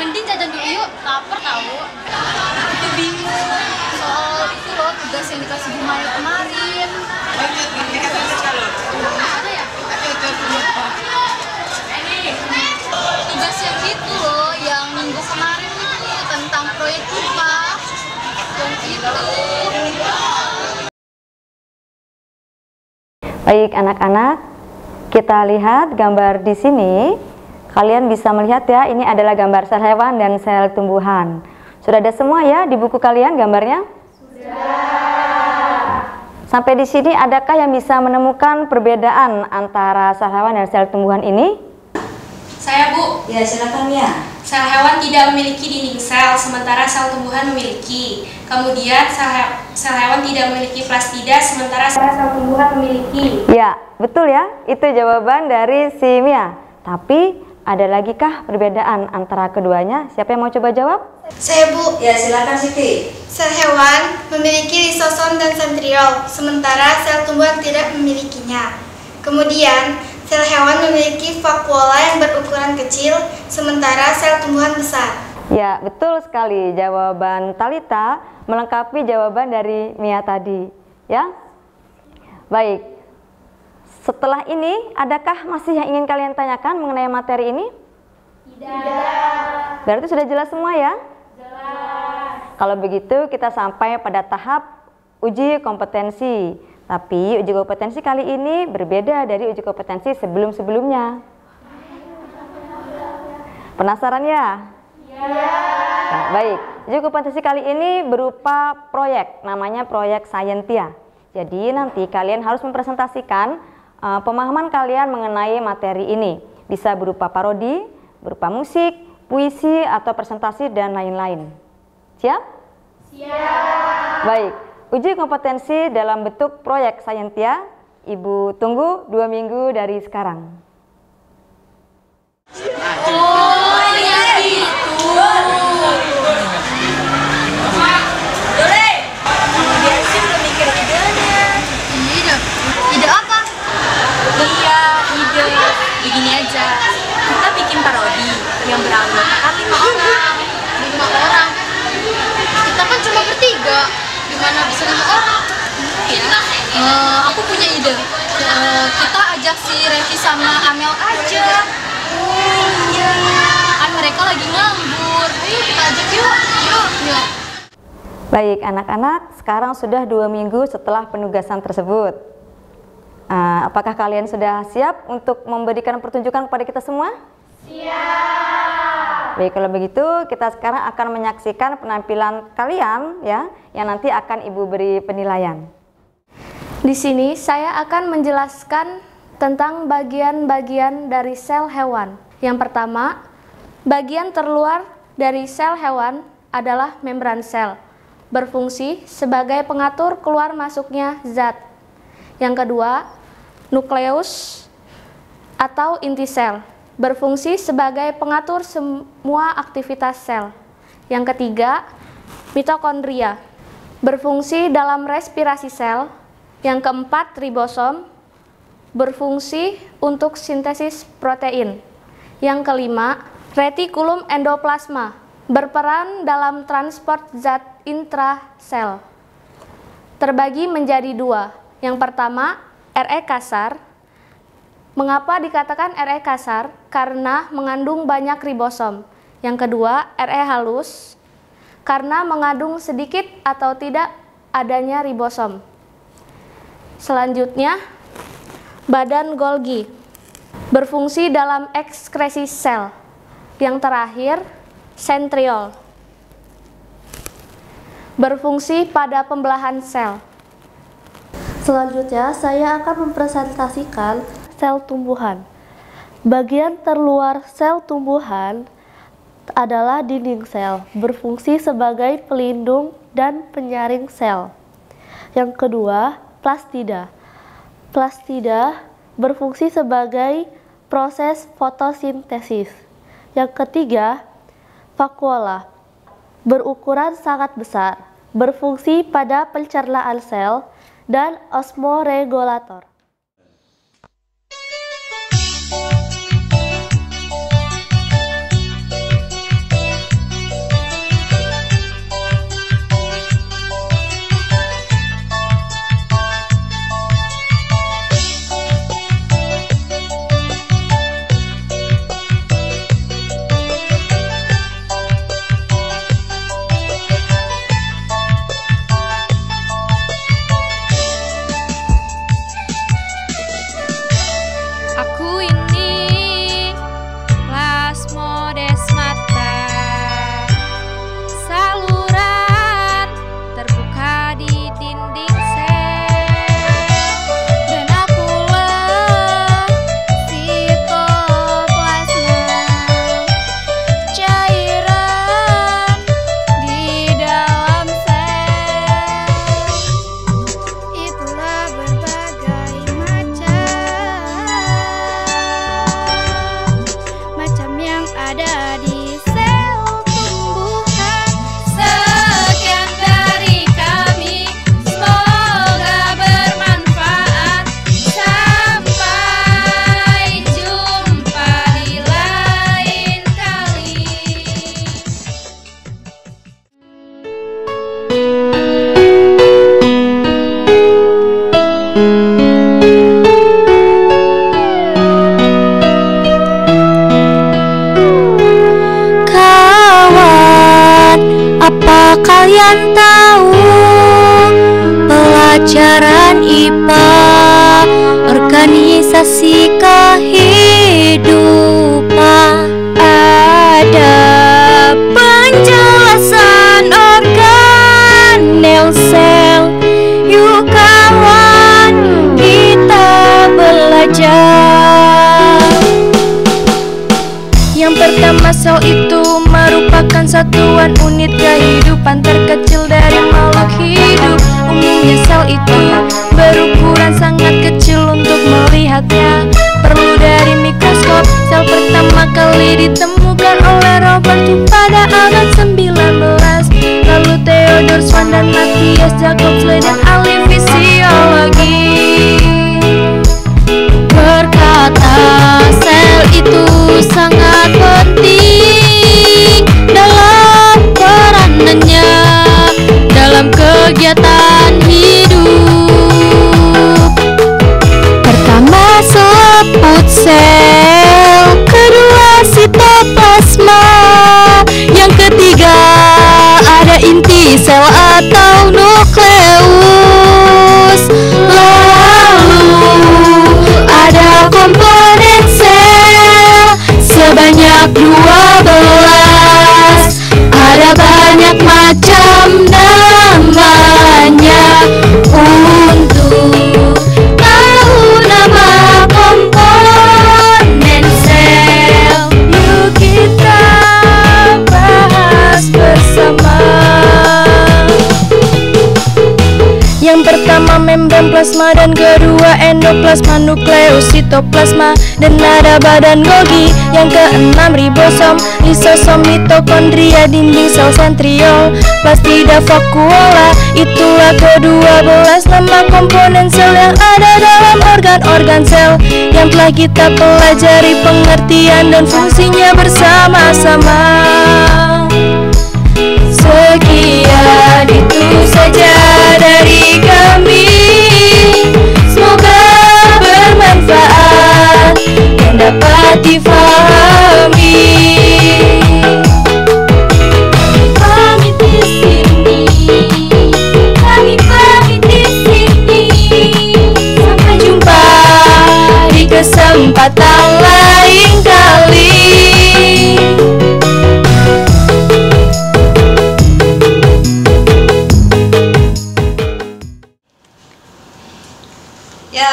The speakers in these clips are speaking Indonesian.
mending jajan dulu yuk. Lapar tau? aku bingung soal itu loh tugas yang dikasih Bu Maya kemarin. Lanjut dikasih tugas lo ada ya? Tugas yang itu loh yang minggu kemarin itu tentang proyek upah yang itu. Baik anak-anak, kita lihat gambar di sini. Kalian bisa melihat ya, ini adalah gambar sel hewan dan sel tumbuhan. Sudah ada semua ya di buku kalian gambarnya? Sudah. Sampai di sini adakah yang bisa menemukan perbedaan antara sel hewan dan sel tumbuhan ini? Saya Bu, Ya, silakan ya. sel hewan tidak memiliki dinding sel, sementara sel tumbuhan memiliki. Kemudian sel, he- sel hewan tidak memiliki plastida, sementara sel tumbuhan memiliki. Ya, betul ya. Itu jawaban dari si Mia. Tapi ada lagi kah perbedaan antara keduanya? Siapa yang mau coba jawab? Saya Bu, Ya, silakan Siti. sel hewan memiliki lisosom dan sentriol, sementara sel tumbuhan tidak memilikinya. Kemudian, sel hewan memiliki vakuola yang berukuran kecil, sementara sel tumbuhan besar. Ya, betul sekali. Jawaban Talita melengkapi jawaban dari Mia tadi. Ya, baik. Setelah ini, adakah masih yang ingin kalian tanyakan mengenai materi ini? Tidak. Berarti sudah jelas semua ya? Jelas. Kalau begitu, kita sampai pada tahap uji kompetensi. Tapi uji kompetensi kali ini berbeda dari uji kompetensi sebelum-sebelumnya. Penasaran ya? Nah, baik, uji kompetensi kali ini berupa proyek, namanya proyek Scientia. Jadi nanti kalian harus mempresentasikan uh, pemahaman kalian mengenai materi ini. Bisa berupa parodi, berupa musik, puisi, atau presentasi, dan lain-lain. Siap? Siap. Baik, uji kompetensi dalam bentuk proyek Scientia, Ibu tunggu dua minggu dari sekarang. Oh, kita ajak si Revi sama Amel aja. Oh iya. Kan mereka lagi nganggur. Ayo kita ajak yuk. Yuk. Yuk. Baik, anak-anak, sekarang sudah dua minggu setelah penugasan tersebut. Ah, apakah kalian sudah siap untuk memberikan pertunjukan kepada kita semua? Siap. Baik, kalau begitu kita sekarang akan menyaksikan penampilan kalian ya, yang nanti akan Ibu beri penilaian. Di sini saya akan menjelaskan tentang bagian-bagian dari sel hewan. Yang pertama, bagian terluar dari sel hewan adalah membran sel, berfungsi sebagai pengatur keluar masuknya zat. Yang kedua, nukleus atau inti sel, berfungsi sebagai pengatur semua aktivitas sel. Yang ketiga, mitokondria, berfungsi dalam respirasi sel. Yang keempat, ribosom, berfungsi untuk sintesis protein. Yang kelima, retikulum endoplasma, berperan dalam transport zat intrasel. Terbagi menjadi dua. Yang pertama, RE kasar. Mengapa dikatakan RE kasar? Karena mengandung banyak ribosom. Yang kedua, RE halus. Karena mengandung sedikit atau tidak adanya ribosom. Selanjutnya, badan Golgi berfungsi dalam ekskresi sel. Yang terakhir, sentriol berfungsi pada pembelahan sel. Selanjutnya, saya akan mempresentasikan sel tumbuhan. Bagian terluar sel tumbuhan adalah dinding sel, berfungsi sebagai pelindung dan penyaring sel. Yang kedua, plastida. Plastida berfungsi sebagai proses fotosintesis. Yang ketiga, vakuola. Berukuran sangat besar, berfungsi pada pencernaan sel dan osmoregulator. ada di kalian tahu pelajaran IPA Sel itu merupakan satuan unit kehidupan terkecil dari makhluk hidup. Umumnya sel itu berukuran sangat kecil untuk melihatnya. Perlu dari mikroskop Sel pertama kali ditemukan oleh Robert pada abad 19 Lalu Theodor Swan dan Matthias Jacobs selaput sel kedua sitoplasma yang ketiga ada inti sel atau nukleus. Lalu ada komponen sel sebanyak 12 ada banyak macam Pertama membran plasma dan kedua endoplasma nukleus sitoplasma dan ada badan Golgi Yang keenam ribosom, lisosom, mitokondria, dinding sel sentriol Plastida vakuola, itulah kedua belas nama komponen sel yang ada dalam organ-organ sel. Yang telah kita pelajari pengertian dan fungsinya bersama-sama. Sekian itu saja kami. Semoga bermanfaat. Dan dapat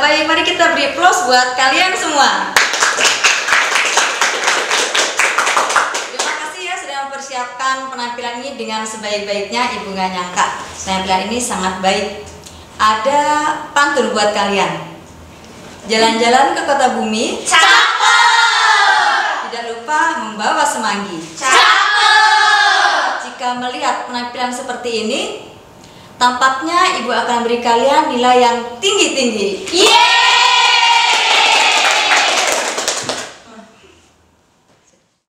baik, mari kita beri applause buat kalian semua. Terima kasih ya sudah mempersiapkan penampilan ini dengan sebaik-baiknya Ibu nggak nyangka. Penampilan ini sangat baik. Ada pantun buat kalian. Jalan-jalan ke kota bumi. Tidak lupa membawa semanggi. Jika melihat penampilan seperti ini, tampaknya ibu akan beri kalian nilai yang tinggi-tinggi. Yeay!